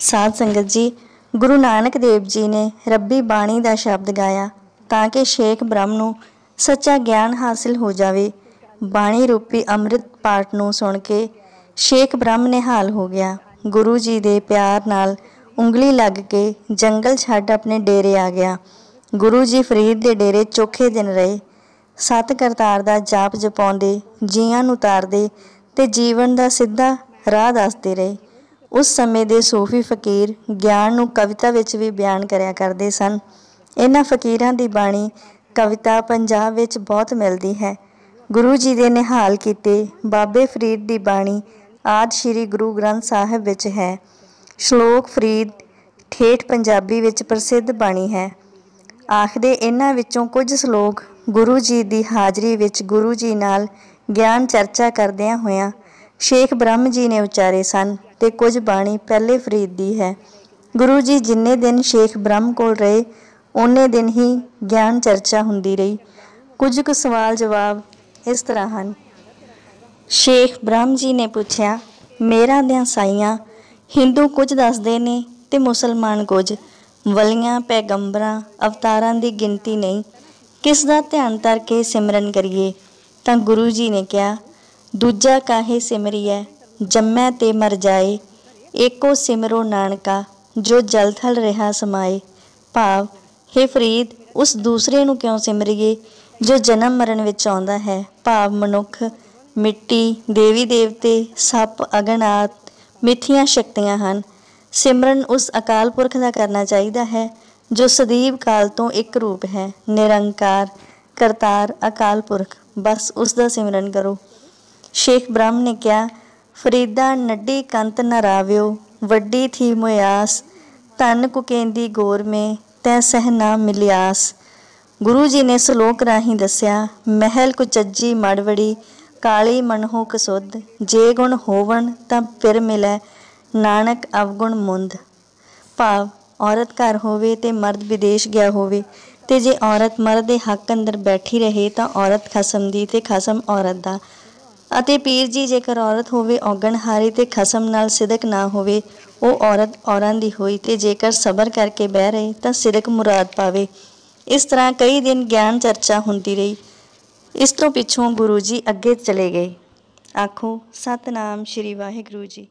ਸਾਧ ਸੰਗਤ ਜੀ, ਗੁਰੂ ਨਾਨਕ ਦੇਵ ਜੀ ਨੇ ਰੱਬੀ ਬਾਣੀ ਦਾ ਸ਼ਬਦ ਗਾਇਆ ਤਾਂ ਕਿ ਸ਼ੇਖ ਬ੍ਰਹਮ ਨੂੰ ਸੱਚਾ ਗਿਆਨ ਹਾਸਿਲ ਹੋ ਜਾਵੇ। ਬਾਣੀ ਰੂਪੀ ਅੰਮ੍ਰਿਤ ਪਾਠ ਨੂੰ ਸੁਣ ਕੇ ਸ਼ੇਖ ਬ੍ਰਹਮ ਨਿਹਾਲ ਹੋ ਗਿਆ। ਗੁਰੂ ਜੀ ਦੇ ਪਿਆਰ ਨਾਲ ਉਂਗਲੀ ਲੱਗ ਕੇ ਜੰਗਲ ਛੱਡ ਆਪਣੇ ਡੇਰੇ ਆ ਗਿਆ। ਗੁਰੂ ਜੀ ਫਰੀਦ ਦੇ ਡੇਰੇ ਚੋਖੇ ਦਿਨ ਰਹੇ। ਸਤ ਕਰਤਾਰ ਦਾ ਜਾਪ ਜਪਾਉਂਦੇ, ਜੀਆਂ ਨੂੰ ਤਾਰਦੇ ਤੇ ਜੀਵਨ ਦਾ ਸਿੱਧਾ ਰਾਹ ਦੱਸਦੇ ਰਹੇ। ਉਸ ਸਮੇਂ ਦੇ ਸੂਫੀ ਫਕੀਰ ਗਿਆਨ ਨੂੰ ਕਵਿਤਾ ਵਿੱਚ ਵੀ ਬਿਆਨ ਕਰਿਆ ਕਰਦੇ ਸਨ। ਇਹਨਾਂ ਫਕੀਰਾਂ ਦੀ ਬਾਣੀ ਕਵਿਤਾ ਪੰਜਾਬ ਵਿੱਚ ਬਹੁਤ ਮਿਲਦੀ ਹੈ। ਗੁਰੂ ਜੀ ਦੇ ਨਿਹਾਲ ਕੀਤੇ ਬਾਬੇ ਫਰੀਦ ਦੀ ਬਾਣੀ ਆਦ ਸ਼੍ਰੀ ਗੁਰੂ ਗ੍ਰੰਥ ਸਾਹਿਬ ਵਿੱਚ ਹੈ। ਸ਼ਲੋਕ ਫਰੀਦ ਠੇਠ ਪੰਜਾਬੀ ਵਿੱਚ ਪ੍ਰਸਿੱਧ ਬਾਣੀ ਹੈ। ਆਖਦੇ ਇਹਨਾਂ ਵਿੱਚੋਂ ਕੁਝ ਸ਼ਲੋਕ ਗੁਰੂ ਜੀ ਦੀ ਹਾਜ਼ਰੀ ਵਿੱਚ ਗੁਰੂ ਜੀ ਨਾਲ ਗਿਆਨ ਚਰਚਾ ਕਰਦਿਆਂ ਹੋਇਆਂ ਸ਼ੇਖ ਬ੍ਰਹਮ ਜੀ ਨੇ ਉਚਾਰੇ ਸਨ ਤੇ ਕੁਝ ਬਾਣੀ ਪਹਿਲੇ ਫਰੀਦ ਦੀ ਹੈ। ਗੁਰੂ ਜੀ ਜਿੰਨੇ ਦਿਨ ਸ਼ੇਖ ਬ੍ਰਹਮ ਕੋਲ ਰਹੇ, ਉਹਨੇ ਦਿਨ ਹੀ ਗਿਆਨ ਚਰਚਾ ਹੁੰਦੀ ਰਹੀ। ਕੁਝ ਕੁ ਸਵਾਲ ਜਵਾਬ ਇਸ ਤਰ੍ਹਾਂ ਹਨ। ਸ਼ੇਖ ਬ੍ਰਹਮ ਜੀ ਨੇ ਪੁੱਛਿਆ, ਮੇਰਾ ਦਿਆਂ ਸਾਈਆਂ, ਹਿੰਦੂ ਕੁਝ ਦੱਸਦੇ ਨੇ ਤੇ ਮੁਸਲਮਾਨ ਕੁਝ? ਵਲੀਆਂ, ਪੈਗੰਬਰਾਂ, ਅਵਤਾਰਾਂ ਦੀ ਗਿਣਤੀ ਨਹੀਂ। ਕਿਸ ਦਾ ਧਿਆਨ ਧਰ ਕੇ ਸਿਮਰਨ ਕਰੀਏ? ਤਾਂ ਗੁਰੂ ਜੀ ਨੇ ਕਿਹਾ ਦੂਜਾ ਕਾਹੇ ਸਿਮਰੀਐ, ਜੰਮੈ ਤੇ ਮਰ ਜਾਏ। ਏਕੋ ਸਿਮਰੋ ਨਾਨਕਾ, ਜੋ ਜਲ ਥਲ ਰਹਾ ਸਮਾਏ। ਭਾਵ हे ਫਰੀਦ, ਉਸ ਦੂਸਰੇ ਨੂੰ ਕਿਉਂ ਸਿਮਰੀਏ, ਜੋ ਜਨਮ ਮਰਨ ਵਿੱਚ ਆਉਂਦਾ ਹੈ? ਭਾਵ, ਮਨੁੱਖ, ਮਿੱਟੀ, ਦੇਵੀ ਦੇਵਤੇ, ਸੱਪ ਅਗਨਾਤ ਮਿੱਠੀਆਂ ਸ਼ਕਤੀਆਂ ਹਨ। ਸਿਮਰਨ ਉਸ ਅਕਾਲ ਪੁਰਖ ਦਾ ਕਰਨਾ ਚਾਹੀਦਾ ਹੈ, ਜੋ ਸਦੀਵ ਕਾਲ ਤੋਂ ਇੱਕ ਰੂਪ ਹੈ। ਨਿਰੰਕਾਰ, ਕਰਤਾਰ, ਅਕਾਲ ਪੁਰਖ, ਬਸ ਉਸ ਦਾ ਸਿਮਰਨ ਕਰੋ। ਸ਼ੇਖ ਬ੍ਰਹਮ ਨੇ ਕਿਹਾ, ਫਰੀਦਾ ਨੱਡੀ ਕੰਤ ਨਰਾਵਿਓ ਵੱਡੀ ਥੀ ਮੁਆਸ ਤਨ ਕੁਕੇਂਦੀ ਗੋਰ ਮੇ, ਤੈ ਸਹਿ ਮਿਲਿਆਸ। ਗੁਰੂ ਜੀ ਨੇ ਸ਼ਲੋਕ ਰਾਹੀਂ ਦੱਸਿਆ, ਮਹਿਲ ਕੁਚੱਜੀ ਮੜਵੜੀ, ਕਾਲੀ ਮਨਹੋ ਕਸੁੱਧ। ਜੇ ਗੁਣ ਹੋਵਣ, ਤਾਂ ਫਿਰ ਮਿਲੈ ਨਾਨਕ ਅਵਗੁਣ ਮੁੰਦ। ਭਾਵ, ਔਰਤ ਘਰ ਹੋਵੇ ਤੇ ਮਰਦ ਵਿਦੇਸ਼ ਗਿਆ ਹੋਵੇ, ਤੇ ਜੇ ਔਰਤ ਮਰਦ ਦੇ ਹੱਕ ਅੰਦਰ ਬੈਠੀ ਰਹੇ, ਤਾਂ ਔਰਤ ਖਸਮ ਦੀ ਤੇ ਖਸਮ ਔਰਤ ਦਾ। ਅਤੇ ਪੀਰ ਜੀ, ਜੇਕਰ ਔਰਤ ਹੋਵੇ ਔਗਣਹਾਰੀ ਤੇ ਖਸਮ ਨਾਲ ਸਿਦਕ ਨਾ ਹੋਵੇ, ਉਹ ਔਰਤ ਔਰਾਂ ਦੀ ਹੋਈ ਤੇ ਜੇਕਰ ਸਬਰ ਕਰਕੇ ਬਹਿ ਰਹੇ ਤਾਂ ਸਿਦਕ ਮੁਰਾਦ ਪਾਵੇ। ਇਸ ਤਰ੍ਹਾਂ ਕਈ ਦਿਨ ਗਿਆਨ ਚਰਚਾ ਹੁੰਦੀ ਰਹੀ। ਇਸ ਤੋਂ ਪਿੱਛੋਂ ਗੁਰੂ ਜੀ ਅੱਗੇ ਚਲੇ ਗਏ। ਆਖੋ, ਸਤਨਾਮ ਸ਼੍ਰੀ ਵਾਹਿਗੁਰੂ ਜੀ।